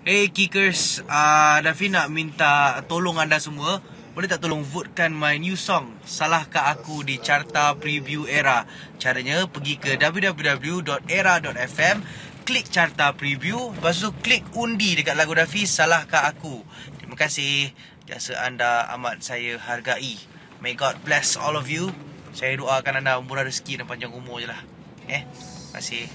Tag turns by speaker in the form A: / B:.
A: Hey Kickers, uh, Davi nak minta tolong anda semua. Boleh tak tolong votekan my new song Salahkah Aku di Carta Preview Era? Caranya pergi ke www.era.fm Klik Carta Preview Lepas tu klik undi dekat lagu Davi Salahkah Aku. Terima kasih. Jasa anda amat saya hargai. May God bless all of you. Saya doakan anda murah rezeki dan panjang umur je lah. Eh, terima kasih.